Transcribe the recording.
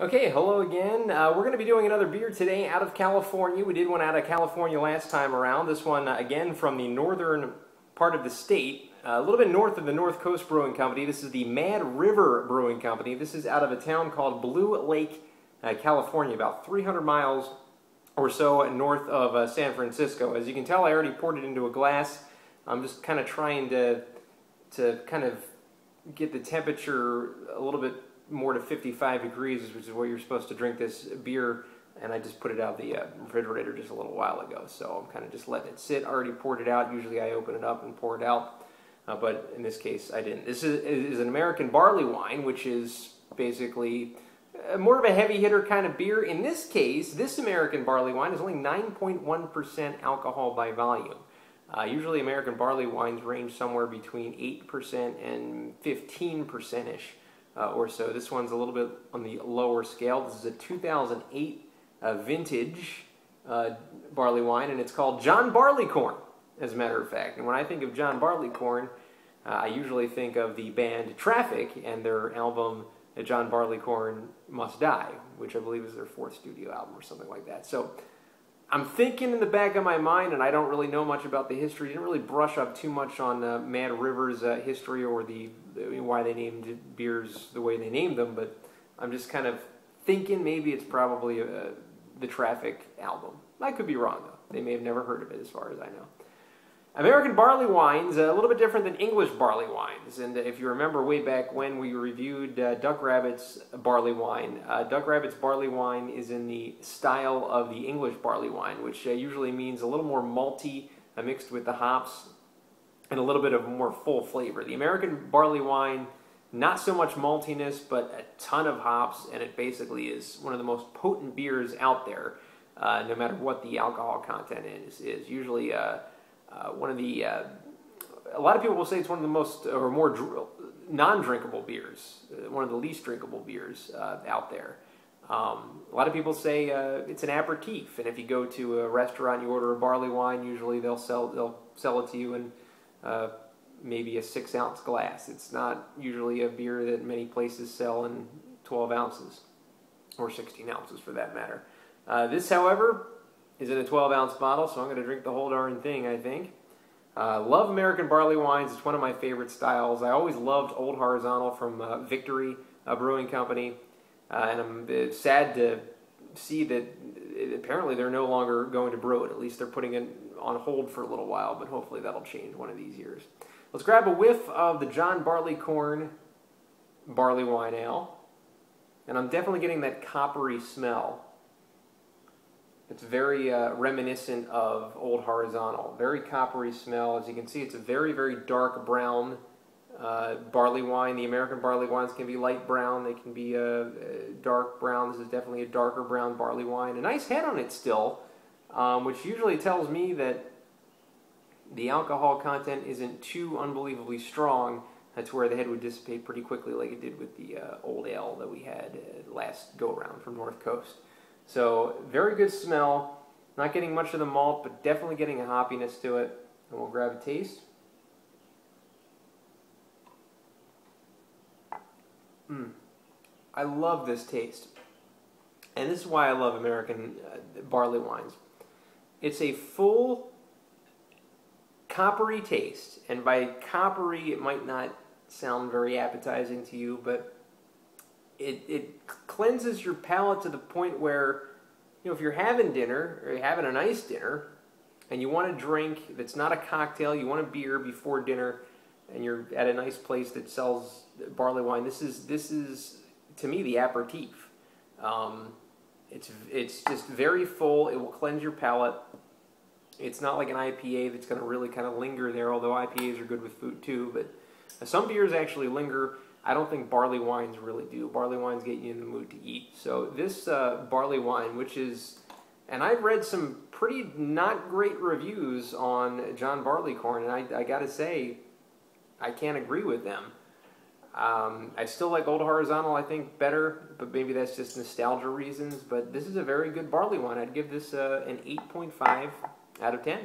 Okay, hello again. Uh, we're going to be doing another beer today out of California. We did one out of California last time around. This one, uh, again, from the northern part of the state, uh, a little bit north of the North Coast Brewing Company. This is the Mad River Brewing Company. This is out of a town called Blue Lake, uh, California, about 300 miles or so north of uh, San Francisco. As you can tell, I already poured it into a glass. I'm just kind of trying to, to kind of get the temperature a little bit more to 55 degrees, which is where you're supposed to drink this beer. And I just put it out of the uh, refrigerator just a little while ago. So I'm kind of just letting it sit. Already poured it out. Usually I open it up and pour it out. Uh, but in this case, I didn't. This is, is, an American barley wine, which is basically uh, more of a heavy hitter kind of beer. In this case, this American barley wine is only 9.1% alcohol by volume. Uh, usually American barley wines range somewhere between 8% and 15%-ish uh, or so. This one's a little bit on the lower scale. This is a 2008 uh, vintage uh, barley wine, and it's called John Barleycorn, as a matter of fact. And when I think of John Barleycorn, uh, I usually think of the band Traffic and their album John Barleycorn Must Die, which I believe is their fourth studio album or something like that. So I'm thinking in the back of my mind, and I don't really know much about the history. Didn't really brush up too much on uh, Mad River's uh, history or the, why they named beers the way they named them. But I'm just kind of thinking maybe it's probably uh, the Traffic album. I could be wrong though. They may have never heard of it, as far as I know. American barley wines, a little bit different than English barley wines. And if you remember way back when we reviewed uh, Duck Rabbit's barley wine, uh, Duck Rabbit's barley wine is in the style of the English barley wine, which uh, usually means a little more malty uh, mixed with the hops and a little bit of more full flavor. The American barley wine, not so much maltiness, but a ton of hops, and it basically is one of the most potent beers out there, uh, no matter what the alcohol content is. is usually uh, uh, one of the uh, a lot of people will say it's one of the most or more dr- non-drinkable beers, uh, one of the least drinkable beers uh, out there. Um, a lot of people say uh, it's an aperitif, and if you go to a restaurant, you order a barley wine. Usually, they'll sell they'll sell it to you in uh, maybe a six ounce glass. It's not usually a beer that many places sell in 12 ounces or 16 ounces for that matter. this, however, is in a 12 ounce bottle, so I'm going to drink the whole darn thing, I think. Uh, love American barley wines. It's one of my favorite styles. I always loved Old Horizontal from uh, Victory uh, Brewing Company, uh, and I'm sad to see that apparently they're no longer going to brew it. At least they're putting it on hold for a little while, but hopefully that'll change one of these years. Let's grab a whiff of the John Barleycorn Barley Wine Ale, and I'm definitely getting that coppery smell. It's very uh, reminiscent of Old Horizontal. Very coppery smell. As you can see, it's a very, very dark brown uh, barley wine. The American barley wines can be light brown. They can be uh, uh dark brown. This is definitely a darker brown barley wine. A nice head on it still, um, which usually tells me that the alcohol content isn't too unbelievably strong. That's where the head would dissipate pretty quickly like it did with the uh, old ale that we had uh, last go-around from North Coast. So very good smell. Not getting much of the malt, but definitely getting a hoppiness to it. And we'll grab a taste. Mmm. I love this taste. And this is why I love American uh, barley wines. It's a full coppery taste. And by coppery, it might not sound very appetizing to you, but it, it cleanses your palate to the point where, you know, if you're having dinner or you're having a nice dinner and you want a drink that's not a cocktail, you want a beer before dinner, and you're at a nice place that sells barley wine, this is, this is to me, the aperitif. Um, it's, it's just very full. It will cleanse your palate. It's not like an IPA that's going to really kind of linger there, although IPAs are good with food too. But some beers actually linger I don't think barley wines really do. Barley wines get you in the mood to eat. So this uh, barley wine, which is, and I've read some pretty not great reviews on John Barleycorn, and I, I got to say, I can't agree with them. Um, I still like Old Horizontal, I think, better, but maybe that's just nostalgia reasons. But this is a very good barley wine. I'd give this uh, an 8.5 out of 10.